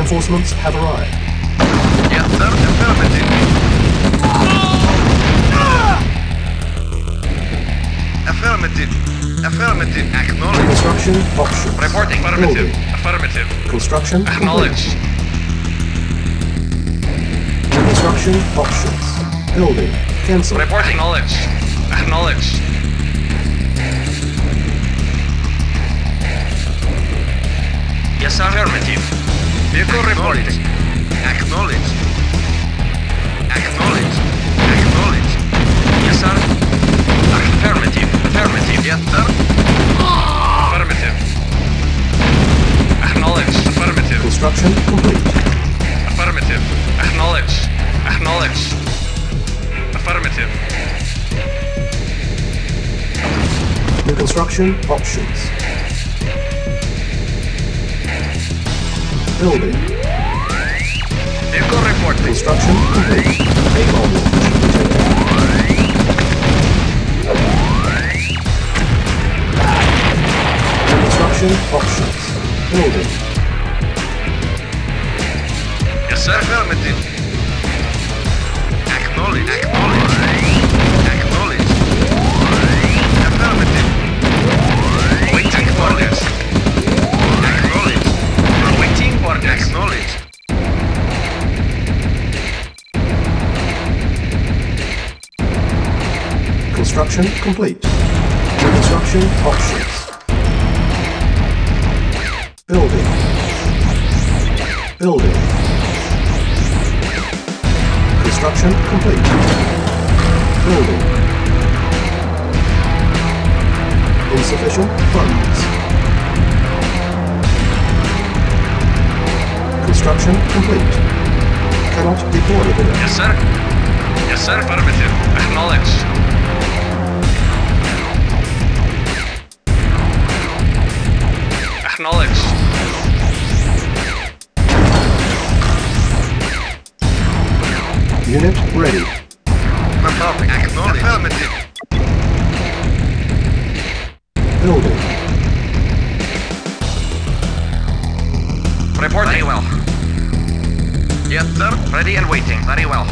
Reinforcements have arrived. Yes, sir. Affirmative. Affirmative. Affirmative. Acknowledge. Construction options. Reporting. Affirmative. Affirmative. Construction Acknowledge. complete. Construction options. Building. Cancel. Reporting. Acknowledge. Acknowledge. Yes. Affirmative. Vehicle reporting. Acknowledge. Acknowledge. Acknowledge. Yes, sir. Affirmative. Affirmative. Yes, sir. Affirmative. Acknowledge. Affirmative. Construction complete. Affirmative. Acknowledge. Acknowledge. Affirmative. New construction options. Building. Vehicle reporting. Construction complete. On launch. Construction options. Building. Yes, sir. Affirmative. Acknowledge. Acknowledge. Acknowledge. Affirmative. Waiting orders. Acknowledge. Construction complete. Construction options. Building. Building. Construction complete. Building. Insufficient funds. Construction complete. Cannot be boarded in Yes, sir. Yes, sir. Affirmative. Acknowledge. Acknowledge. Unit ready. Affirmative. Affirmative. Building. Ready and waiting. Very well.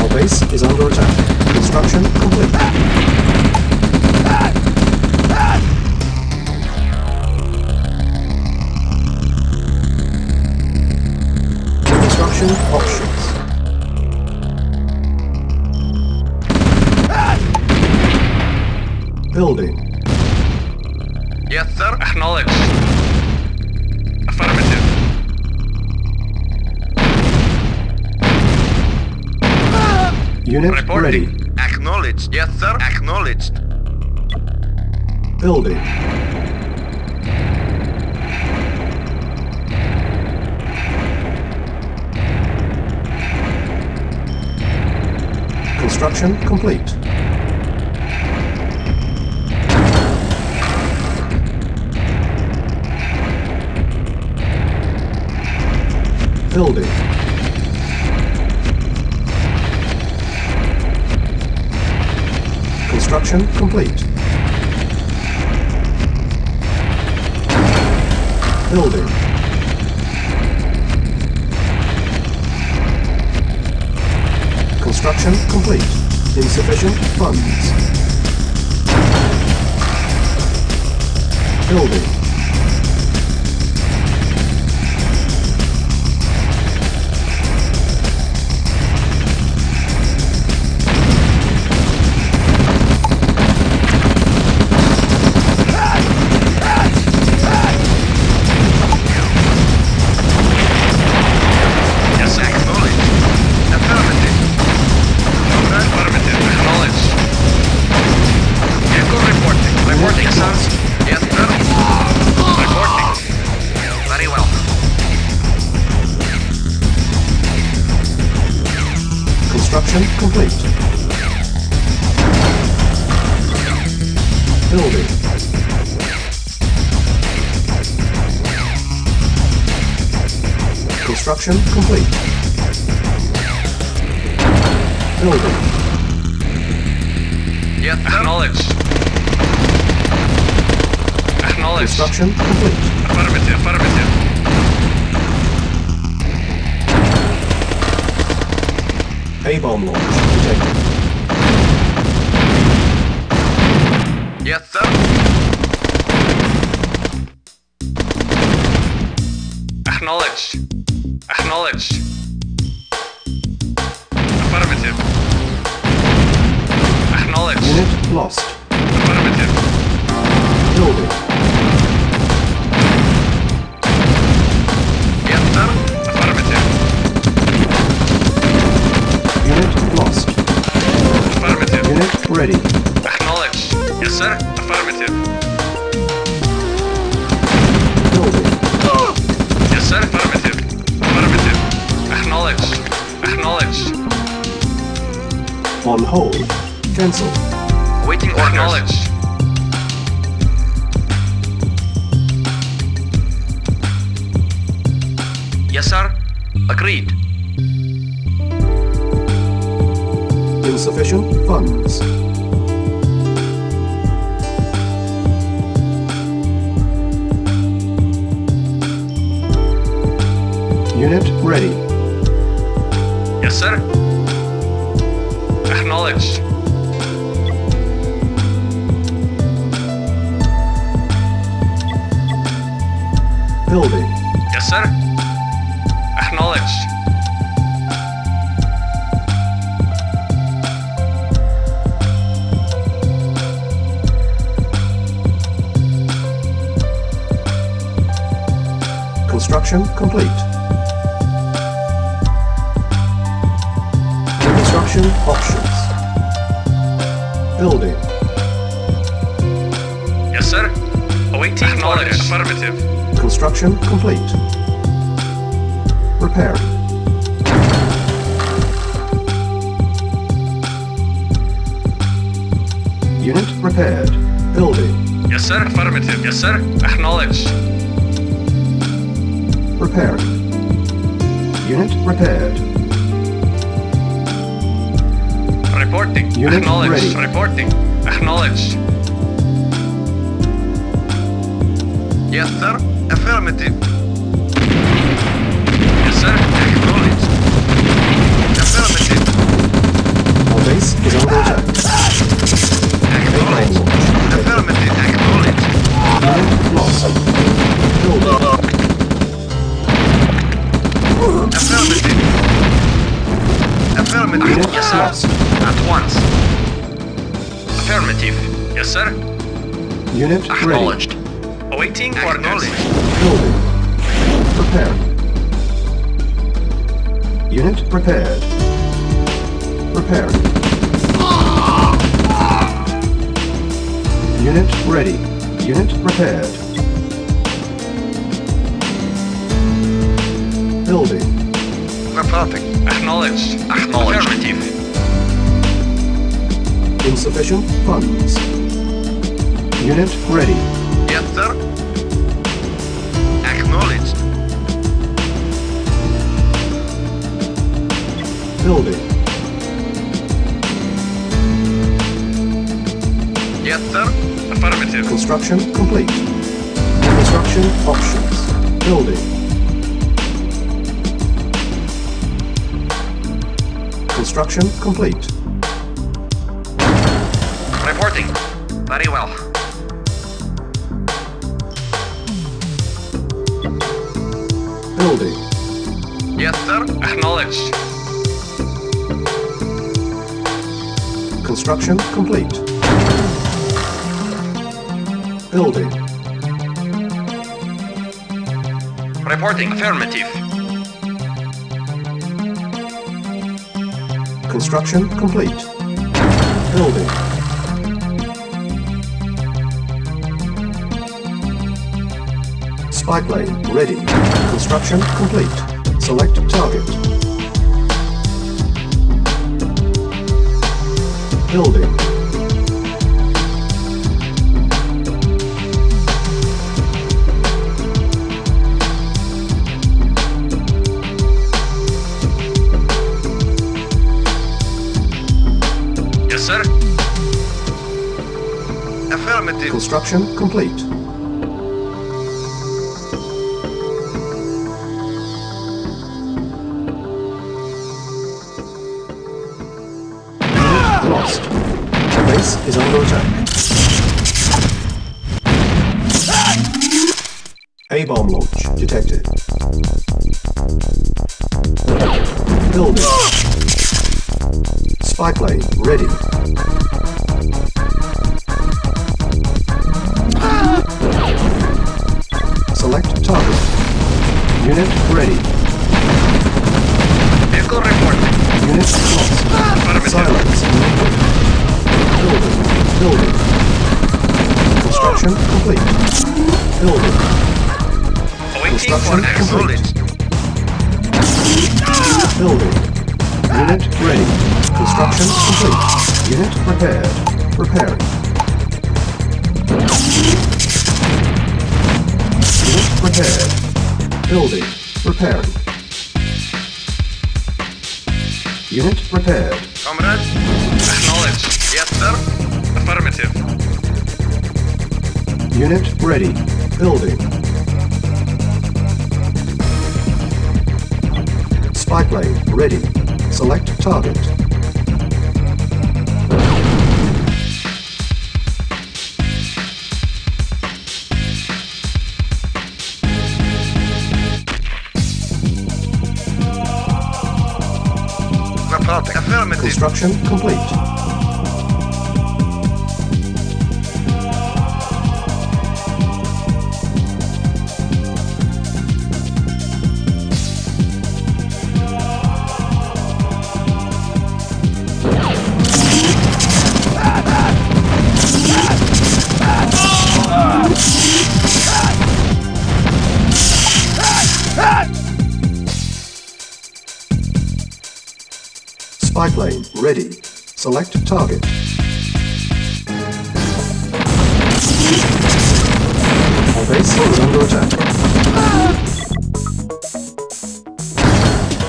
Our base is under attack. Construction complete. Construction options. Building. Yes, sir. Acknowledge. Affirmative. Unit Reporting. ready. Acknowledged. Yes, sir. Acknowledged. Building. Construction complete. Building. Construction complete. Building. Construction complete. Insufficient funds. Building. Construction complete. Building. Sir. Acknowledged. Acknowledged. Construction complete. Affirmative, affirmative. A-bomb launch detected. Yes, sir. Acknowledged. Acknowledged. Affirmative. Acknowledged. Unit lost. Affirmative. Building. Yes, sir. Affirmative. Unit lost. Affirmative. Unit ready. Acknowledged. Yes, sir. On hold. Cancel. Waiting. Acknowledged. Yes, sir. Agreed. Insufficient funds. Unit ready. Yes, sir. Acknowledged. Building. Yes, sir. Acknowledged. Construction complete. Construction options. Building. Yes, sir. Awaiting Acknowledged. Affirmative. Construction complete. Repairing. Unit repaired. Building. Yes, sir. Affirmative. Yes, sir. Acknowledged. Repairing. Unit repaired. Reporting. Unit Acknowledged. ready. Reporting. Acknowledged. Yes, sir. Affirmative. Sir. Unit ready. Acknowledged. Awaiting orders. Building. Preparing. Unit prepared. Preparing. Unit ready. Unit prepared. Building. Reporting. Acknowledged. Acknowledged. Affirmative. Insufficient funds. Unit ready. Yes, sir. Acknowledged. Building. Yes, sir. Affirmative. Construction complete. Construction options. Building. Construction complete. Reporting. Very well. Building. Yes, sir. Acknowledged. Construction complete. Building. Reporting. Affirmative. Construction complete. Building. Spy plane ready. Construction complete. Select target. Building. Yes, sir. Affirmative. Construction complete. Spy ready. Select target. Unit ready. Vehicle reporting. Unit lost. Silence. Building. Building. Construction complete. Building. Construction acknowledged. Construction complete. Unit prepared. Repairing. Unit prepared. Building. Repairing. Unit prepared. Comrade, acknowledged. Yes, sir. Affirmative. Unit ready. Building. Spy plane ready. Select target. Construction complete. Ready. Select target. Our base is under attack.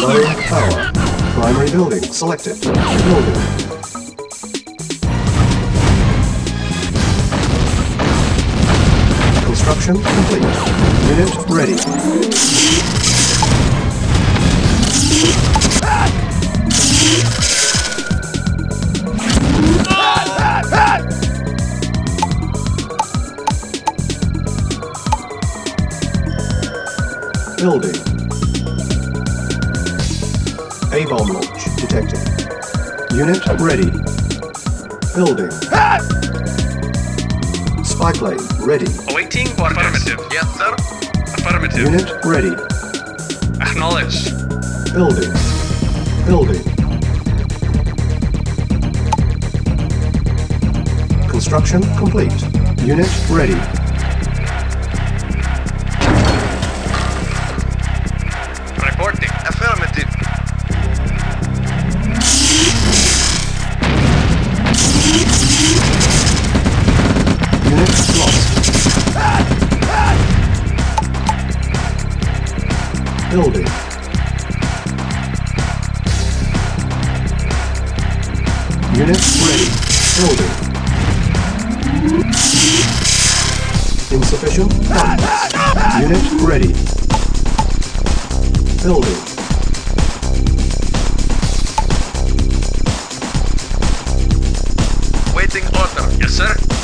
Low power. Primary building selected. Building. Construction complete. Unit ready. Building. A-bomb launch detected. Unit ready. Building. Spy plane ready. Awaiting orders. Affirmative. Yes, sir. Affirmative. Unit ready. Acknowledged. Building. Building. Construction complete. Unit ready. Unit ready. Building. Insufficient funds. Unit ready. Building. Waiting order. Yes, sir.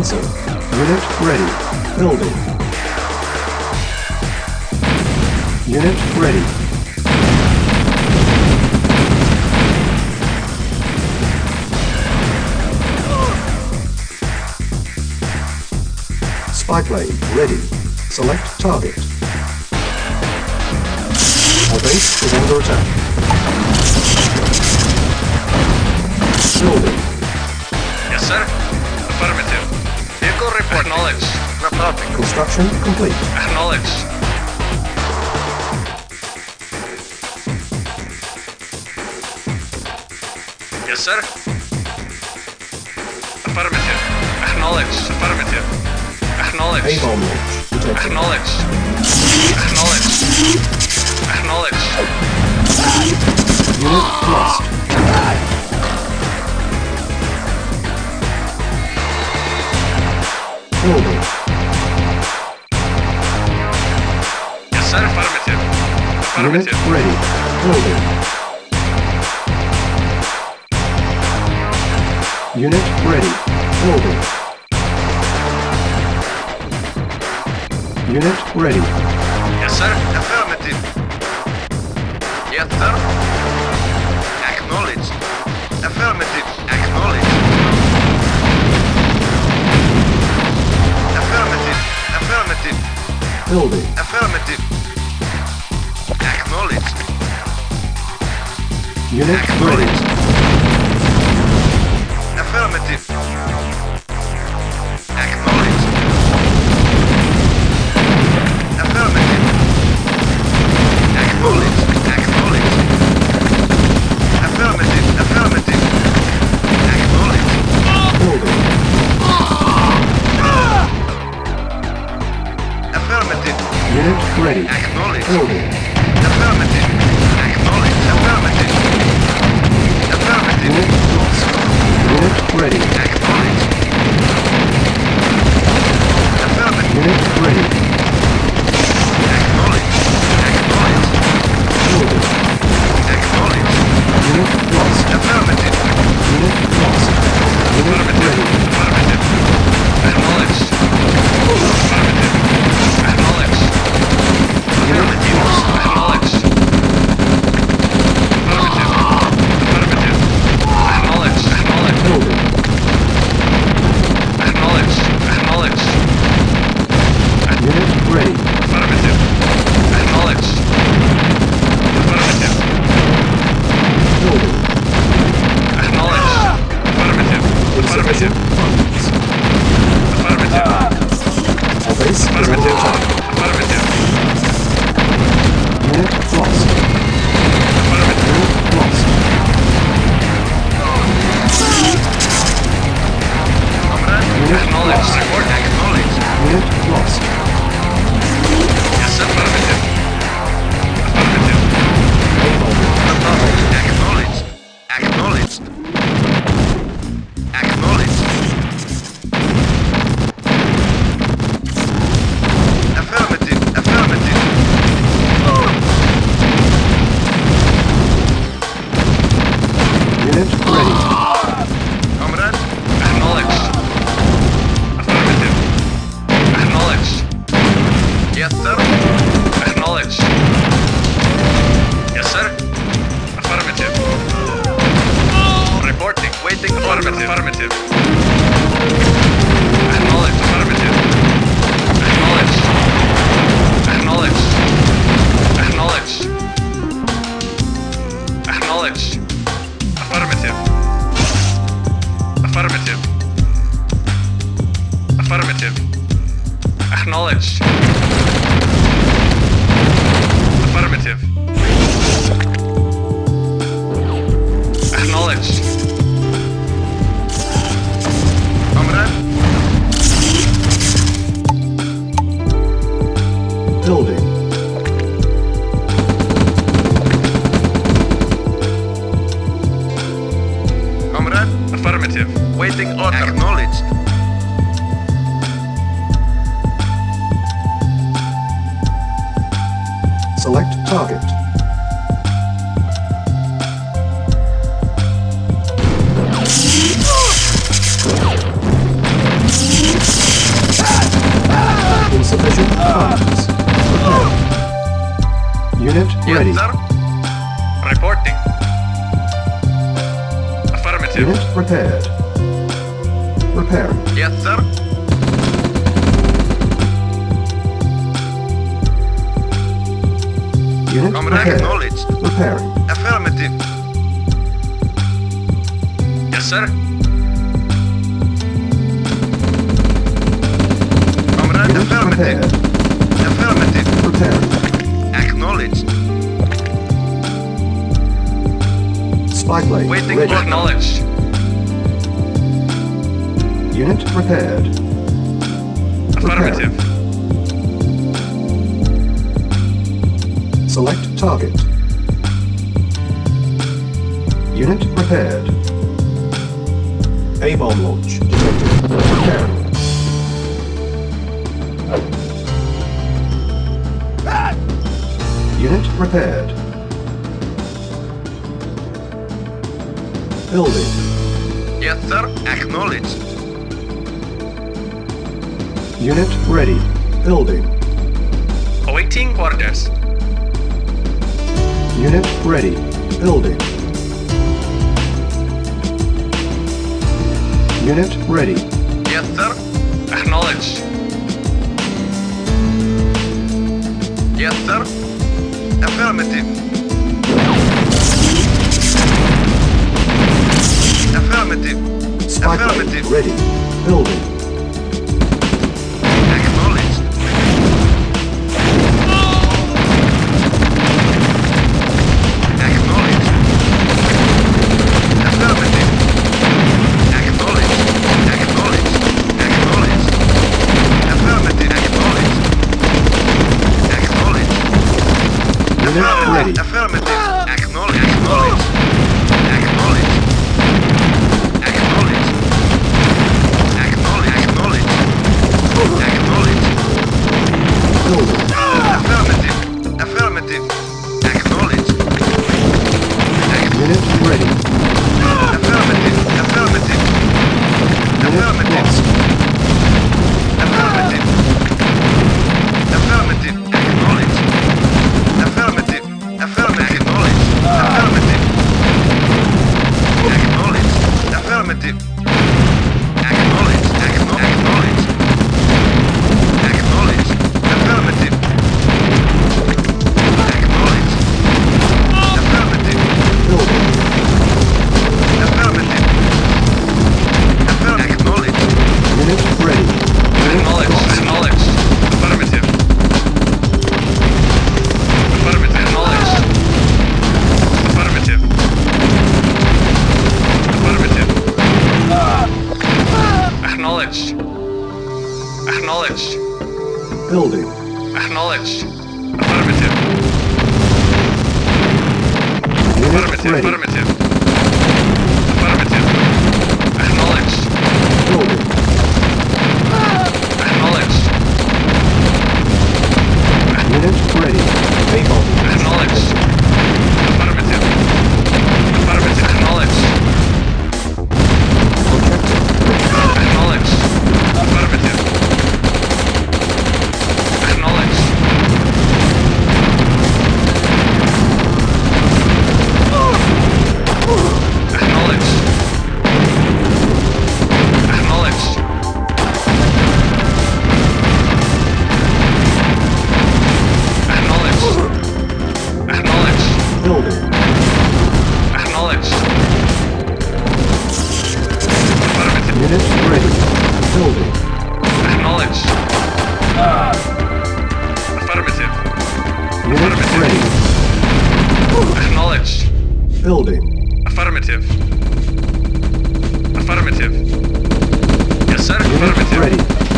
Cancel. Unit ready. Building. Unit ready. Spy plane ready. Select target. Our base is under attack. Building. Yes, sir. Affirmative. Report. Acknowledged. Nothing. Construction complete. Acknowledged. Yes, sir. Affirmative. Acknowledged. Affirmative. Acknowledged. Acknowledged. Acknowledged. Acknowledged. Acknowledged. Unit lost. Building. Yes, sir. Affirmative. Unit ready. Building. Unit ready. Building. Unit ready. Yes, sir. Affirmative. Yes, sir. Acknowledged. Affirmative. Building. Affirmative. Acknowledged. Unit. Acknowledged. Affirmative. Acknowledged. Building. Insufficient Building. Comrade? Affirmative. Waiting order. Unit Comrade repairing. acknowledged. Prepare. Affirmative. Yes, sir. Comrade, Unit affirmative. Prepared. Affirmative. Prepare. Acknowledged. Spike blade. Waiting ready. for knowledge. Unit prepared. Affirmative. Select target. Unit prepared. A-bomb launch detected. Preparing. Unit prepared. Building. Yes, sir. Acknowledge. Unit ready. Building. Awaiting orders. Unit ready. Building. Unit ready. Yes, sir. Acknowledge. Yes, sir. Affirmative. Affirmative. Spike Affirmative. Ready. Building. Unit. Acknowledged. Building. Affirmative. Affirmative. Yes, sir. Affirmative. ready.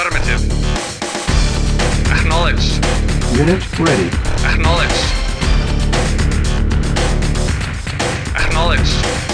Affirmative. Acknowledged. Unit ready. Acknowledged. Acknowledged.